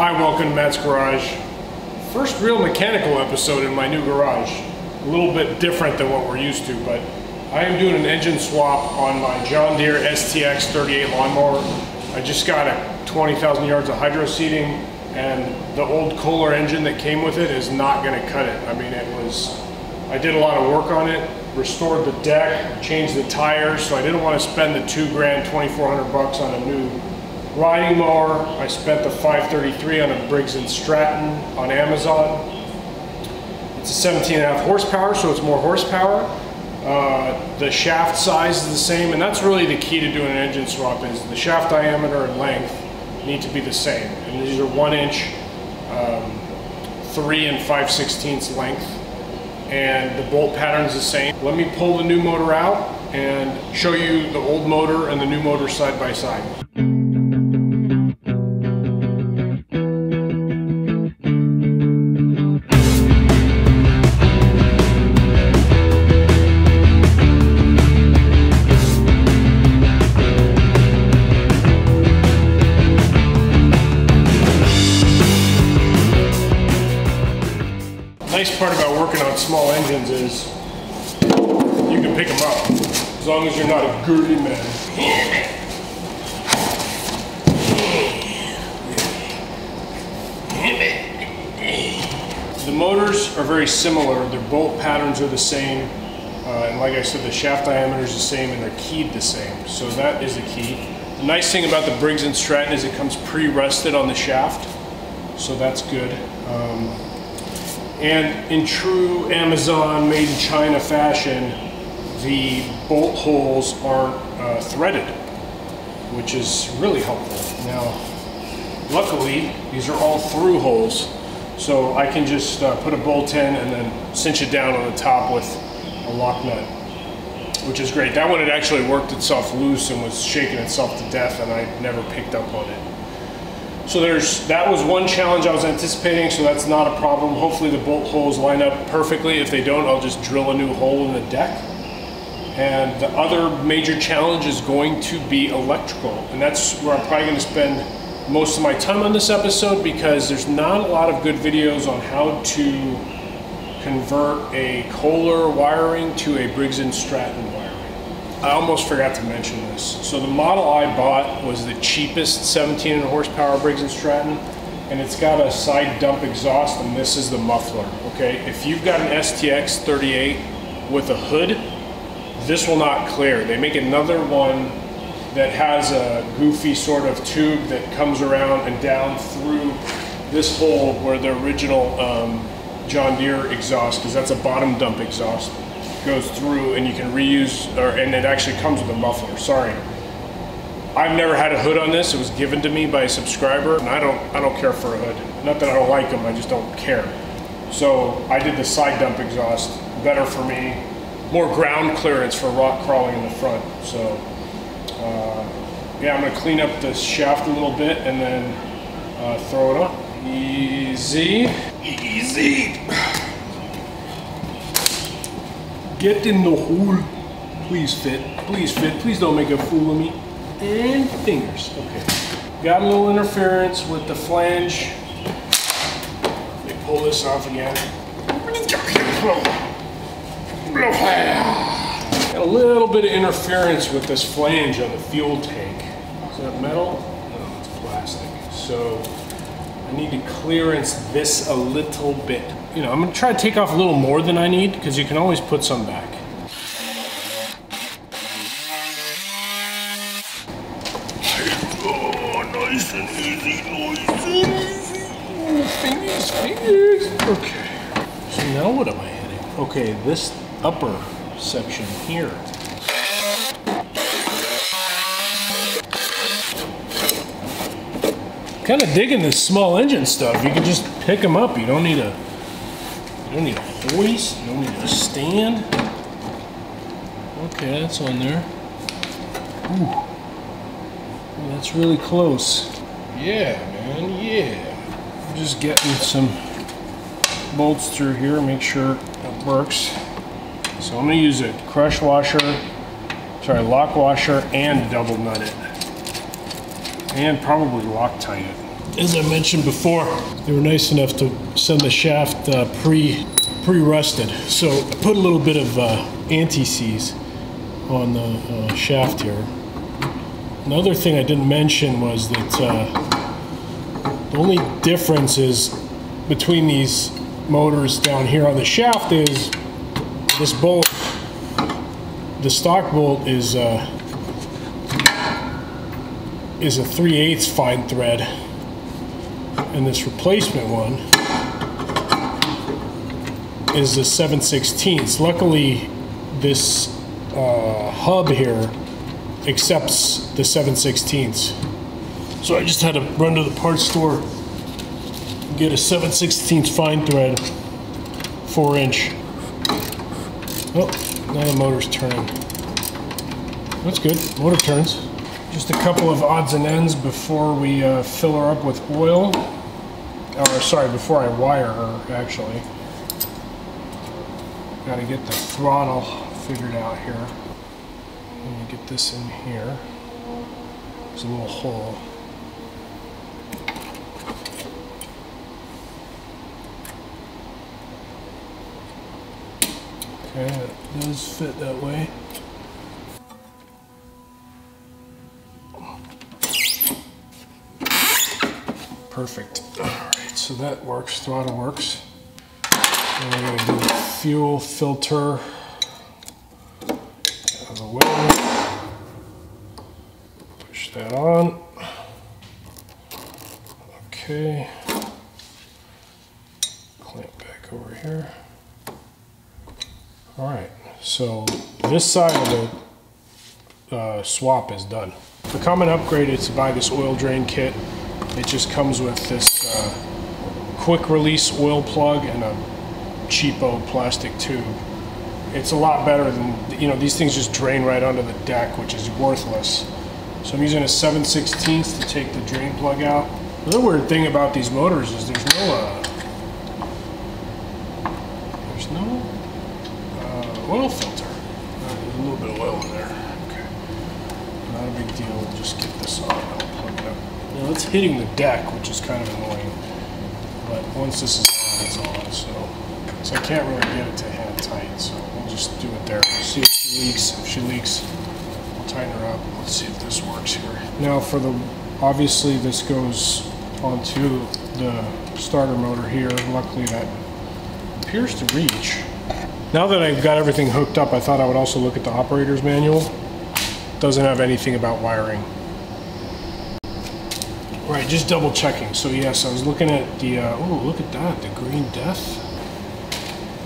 Hi, welcome to Matt's Garage. First real mechanical episode in my new garage. A little bit different than what we're used to, but I am doing an engine swap on my John Deere STX 38 lawnmower. I just got a 20,000 yards of hydro seeding and the old Kohler engine that came with it is not gonna cut it. I mean, it was, I did a lot of work on it, restored the deck, changed the tires, so I didn't want to spend the two grand, 2,400 bucks on a new riding mower. I spent the 533 on a Briggs & Stratton on Amazon. It's a 17 and a half horsepower, so it's more horsepower. Uh, the shaft size is the same, and that's really the key to doing an engine swap is the shaft diameter and length need to be the same. And these are one inch, um, three and five sixteenths length, and the bolt pattern is the same. Let me pull the new motor out and show you the old motor and the new motor side by side. About small engines is you can pick them up as long as you're not a girly man. The motors are very similar. Their bolt patterns are the same. Uh, and like I said, the shaft diameter is the same and they're keyed the same. So that is the key. The nice thing about the Briggs & Stratton is it comes pre-rested on the shaft. So that's good. Um, and in true Amazon made in China fashion, the bolt holes aren't uh, threaded, which is really helpful. Now, luckily, these are all through holes, so I can just uh, put a bolt in and then cinch it down on the top with a lock nut, which is great. That one had actually worked itself loose and was shaking itself to death, and I never picked up on it. So there's that was one challenge I was anticipating, so that's not a problem. Hopefully the bolt holes line up perfectly. If they don't, I'll just drill a new hole in the deck. And the other major challenge is going to be electrical. And that's where I'm probably gonna spend most of my time on this episode because there's not a lot of good videos on how to convert a Kohler wiring to a Briggs & Stratton. I almost forgot to mention this. So the model I bought was the cheapest 17 horsepower Briggs & Stratton, and it's got a side dump exhaust, and this is the muffler, okay? If you've got an STX 38 with a hood, this will not clear. They make another one that has a goofy sort of tube that comes around and down through this hole where the original um, John Deere exhaust, because that's a bottom dump exhaust, goes through and you can reuse, or, and it actually comes with a muffler, sorry. I've never had a hood on this. It was given to me by a subscriber, and I don't, I don't care for a hood. Not that I don't like them, I just don't care. So I did the side dump exhaust, better for me, more ground clearance for rock crawling in the front. So uh, yeah, I'm gonna clean up the shaft a little bit and then uh, throw it on. Easy, easy. Get in the hole. Please fit. Please fit. Please don't make a fool of me. And fingers. Okay. Got a little interference with the flange. Let me pull this off again. Got a little bit of interference with this flange on the fuel tank. Is that metal? No, it's plastic. So I need to clearance this a little bit you know, I'm gonna try to take off a little more than I need because you can always put some back. Oh, nice and easy, nice and easy. Oh, fingers, fingers. Okay. So now what am I hitting? Okay, this upper section here. Kind of digging this small engine stuff. You can just pick them up. You don't need a don't need a hoist, don't need a stand. Okay, that's on there. Ooh. Ooh, that's really close. Yeah, man, yeah. I'm just getting some bolts through here, make sure it works. So I'm gonna use a crush washer, sorry, lock washer and double nut it. And probably Loctite it. As I mentioned before, they were nice enough to send the shaft uh, pre pre-rusted. So I put a little bit of uh, anti-seize on the uh, shaft here. Another thing I didn't mention was that uh, the only difference is between these motors down here on the shaft is this bolt, the stock bolt is uh, is a 3 8 fine thread and this replacement one is the 7 16 Luckily, this uh, hub here accepts the 7 16 So I just had to run to the parts store, get a 7 16 fine thread, 4 inch. Oh, now the motor's turning. That's good, motor turns. Just a couple of odds and ends before we uh, fill her up with oil. Or sorry, before I wire her, actually. Got to get the throttle figured out here. Let me get this in here. There's a little hole. Okay, it does fit that way. Perfect. So that works, throttle works. And we're gonna do the fuel filter out of the way. Push that on. Okay. Clamp back over here. All right, so this side of the uh, swap is done. The common upgrade is to buy this oil drain kit. It just comes with this uh, quick release oil plug and a cheapo plastic tube. It's a lot better than, you know, these things just drain right onto the deck, which is worthless. So I'm using a 7 16 to take the drain plug out. The other weird thing about these motors is there's no, uh, there's no uh, oil filter. Uh, there's a little bit of oil in there. Okay. Not a big deal. We'll just get this on. I'll plug it up. Now it's hitting the deck, which is kind of annoying. But once this is on, it's on. So. So I can't really get it to hand tight, so we'll just do it there. See if she leaks. If she leaks, we'll tighten her up. Let's see if this works here. Now for the, obviously this goes onto the starter motor here. Luckily that appears to reach. Now that I've got everything hooked up, I thought I would also look at the operator's manual. Doesn't have anything about wiring. Right, just double checking. So yes, I was looking at the, uh, oh, look at that, the green death.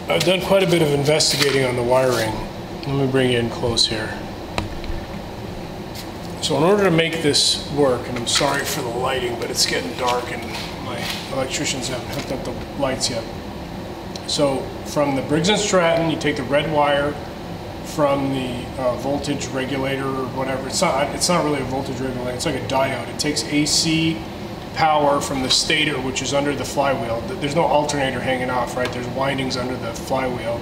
I've done quite a bit of investigating on the wiring. Let me bring you in close here. So in order to make this work, and I'm sorry for the lighting, but it's getting dark and my electricians haven't hooked up the lights yet. So from the Briggs & Stratton, you take the red wire from the uh, voltage regulator or whatever. It's not, it's not really a voltage regulator, it's like a diode. It takes AC power from the stator, which is under the flywheel. There's no alternator hanging off, right? There's windings under the flywheel.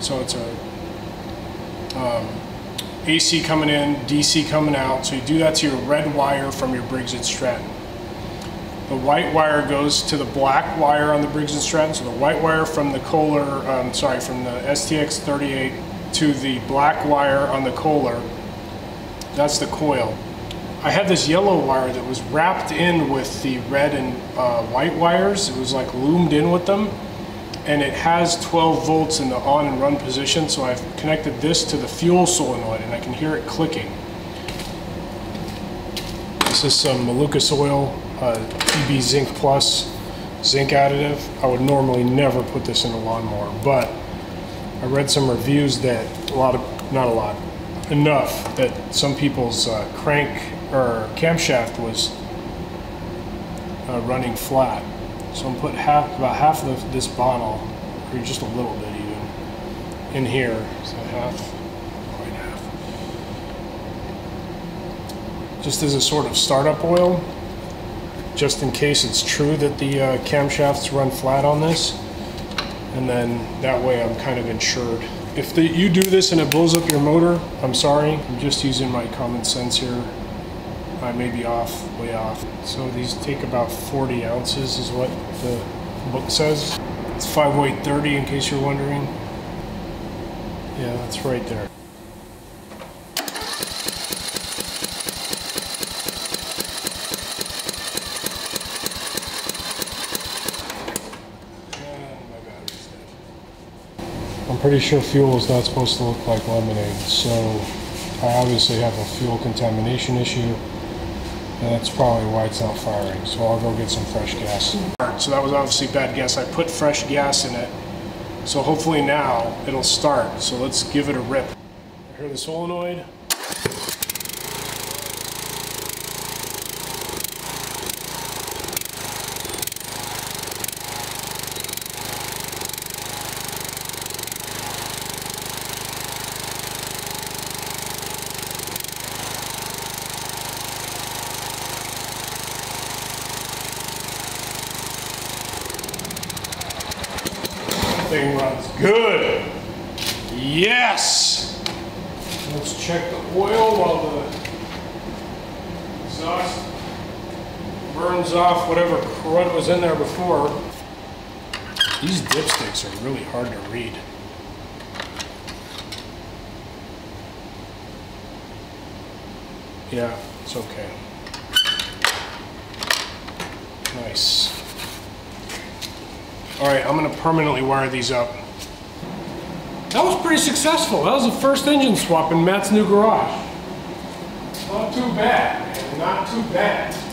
So it's a um, AC coming in, DC coming out. So you do that to your red wire from your Briggs & Stratton. The white wire goes to the black wire on the Briggs & Stratton. So the white wire from the Kohler, um, sorry, from the STX38 to the black wire on the Kohler, that's the coil. I had this yellow wire that was wrapped in with the red and uh, white wires. It was like loomed in with them. And it has 12 volts in the on and run position. So I've connected this to the fuel solenoid and I can hear it clicking. This is some Malucas oil, uh, TB Zinc Plus zinc additive. I would normally never put this in a lawnmower, but I read some reviews that a lot of, not a lot, enough that some people's uh, crank or camshaft was uh, running flat. So I'm putting half, about half of the, this bottle, or just a little bit even, in here. So half, quite half. Just as a sort of startup oil, just in case it's true that the uh, camshafts run flat on this. And then that way I'm kind of insured. If the, you do this and it blows up your motor, I'm sorry. I'm just using my common sense here I may be off, way off. So these take about 40 ounces is what the book says. It's 5 weight 30 in case you're wondering. Yeah, that's right there. And my battery's dead. I'm pretty sure fuel is not supposed to look like lemonade, so I obviously have a fuel contamination issue, and that's probably why it's not firing. So I'll go get some fresh gas. So that was obviously bad gas. I put fresh gas in it, so hopefully now it'll start. So let's give it a rip. I hear the solenoid. Runs good. Yes. Let's check the oil while the exhaust burns off whatever crud was in there before. These dipsticks are really hard to read. Yeah, it's okay. Nice. All right, I'm gonna permanently wire these up. That was pretty successful. That was the first engine swap in Matt's new garage. Not too bad, man. Not too bad.